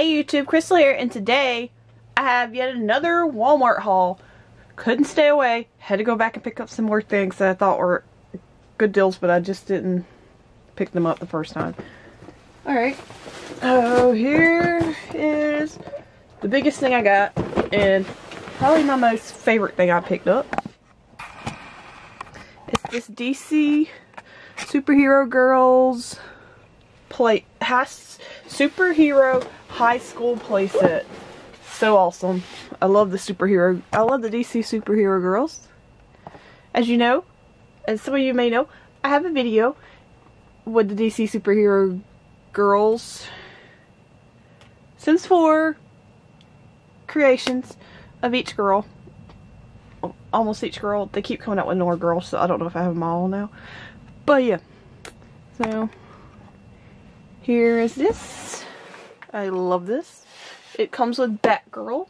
Hey YouTube, Crystal here, and today I have yet another Walmart haul. Couldn't stay away. Had to go back and pick up some more things that I thought were good deals, but I just didn't pick them up the first time. Alright, so here is the biggest thing I got, and probably my most favorite thing I picked up. It's this DC Superhero Girls play has superhero high school playset. So awesome. I love the superhero. I love the DC superhero girls. As you know, as some of you may know, I have a video with the DC superhero girls. Sims 4 creations of each girl. Almost each girl. They keep coming out with more girls, so I don't know if I have them all now. But yeah. So, here is this. I love this. It comes with Batgirl.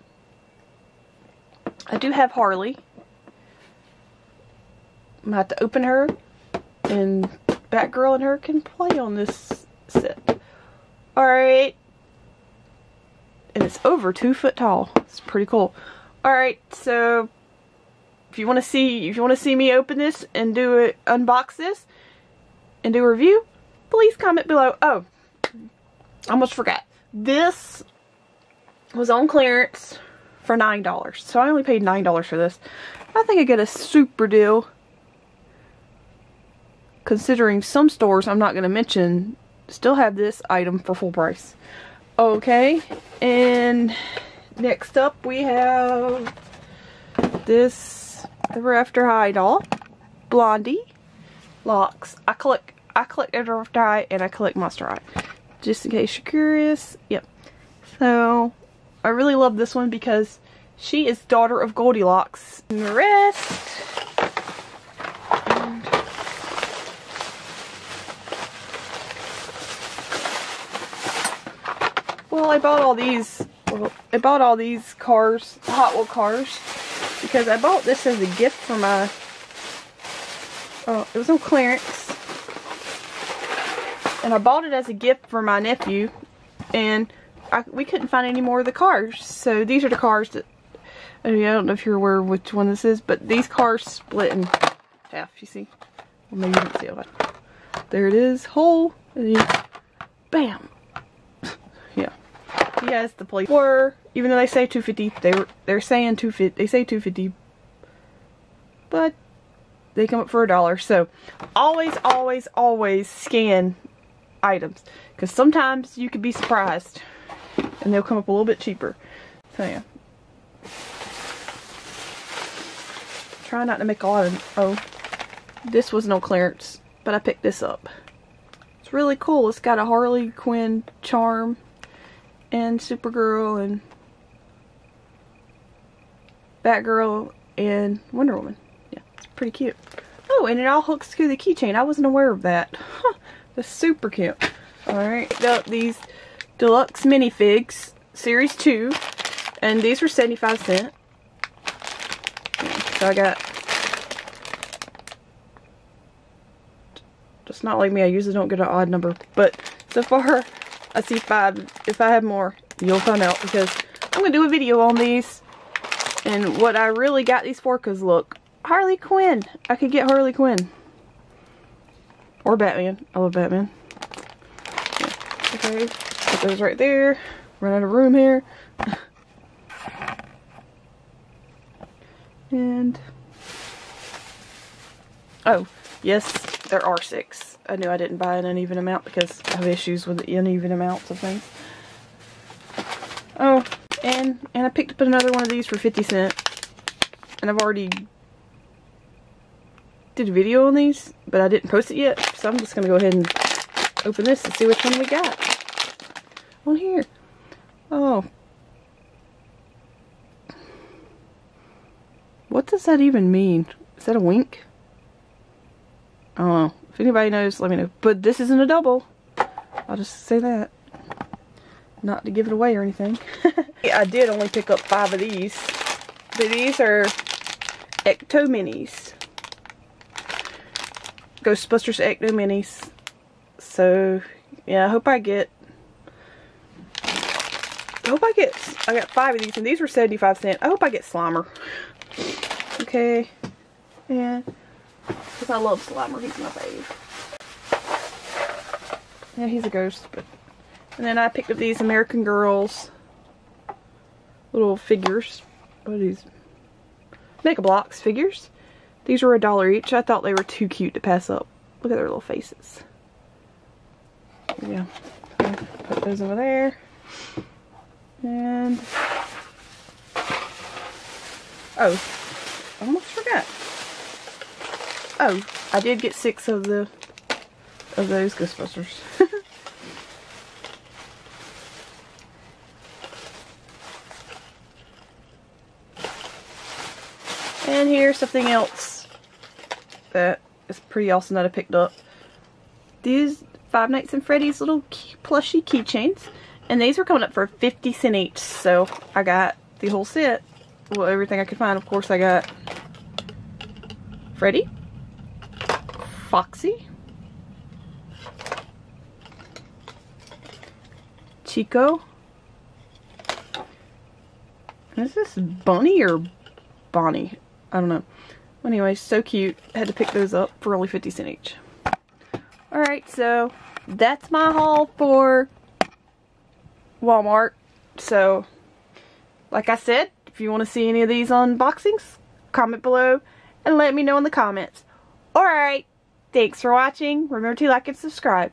I do have Harley. I'm going to open her and Batgirl and her can play on this set. Alright. And it's over two foot tall. It's pretty cool. Alright, so if you want to see if you want to see me open this and do it unbox this and do a review, please comment below. Oh, I almost forgot. This was on clearance for $9. So I only paid $9 for this. I think I get a super deal. Considering some stores I'm not going to mention still have this item for full price. Okay, and next up we have this Ever After High doll. Blondie. Locks. I collect I collect Ever After High and I collect Monster High just in case you're curious. Yep. So, I really love this one because she is daughter of Goldilocks. And the rest... well, I bought all these, well, I bought all these cars, Hot Wheel cars, because I bought this as a gift for my, oh, it was on clearance and I bought it as a gift for my nephew. And I, we couldn't find any more of the cars. So these are the cars that, I, mean, I don't know if you're aware which one this is. But these cars split in half, you see. Well, maybe you didn't see it. There it is, whole, bam. yeah. He has the plate. Or, even though they say 250, they were, they're saying 250, they say 250. But they come up for a dollar. So always, always, always scan items. Because sometimes you could be surprised. And they'll come up a little bit cheaper. So yeah. Try not to make a lot of... Oh. This was no clearance. But I picked this up. It's really cool. It's got a Harley Quinn charm. And Supergirl and... Batgirl and Wonder Woman. Yeah, it's pretty cute. Oh, and it all hooks to the keychain. I wasn't aware of that. Huh. That's super cute. Alright, got these deluxe minifigs, series 2. And these were 75 cents. So I got just not like me, I usually don't get an odd number. But so far I see five. If I have more, you'll find out because I'm gonna do a video on these and what I really got these for because look, Harley Quinn. I could get Harley Quinn. Or Batman. I love Batman. Okay, put those right there. Run out of room here. and oh, yes, there are six. I knew I didn't buy an uneven amount because I have issues with the uneven amounts of things. Oh, and and I picked up another one of these for 50 cents. And I've already did a video on these, but I didn't post it yet. So I'm just going to go ahead and open this and see which one we got on here. Oh. What does that even mean? Is that a wink? Know. If anybody knows, let me know. But this isn't a double. I'll just say that. Not to give it away or anything. I did only pick up five of these. But these are Ecto Minis. Ghostbusters Ecto Minis. So, yeah, I hope I get I hope I get I got five of these, and these were 75 cents. I hope I get Slimer. Okay. And, because I love Slimer. He's my fave. Yeah, he's a ghost, but... And then I picked up these American Girls little figures. What are these? Mega Bloks figures. These were a dollar each. I thought they were too cute to pass up. Look at their little faces. Yeah. Put those over there. And oh, I almost forgot. Oh, I did get six of the of those Ghostbusters. and here's something else that is pretty awesome that I picked up. These Five Nights at Freddy's little plushy keychains. And these were coming up for 50 cents each. So I got the whole set. Well, everything I could find. Of course, I got Freddy, Foxy, Chica. Is this Bunny or Bonnie? I don't know. Anyway, so cute. Had to pick those up for only 50 cents each. Alright, so that's my haul for Walmart. So, like I said, if you want to see any of these unboxings, comment below and let me know in the comments. Alright, thanks for watching. Remember to like and subscribe.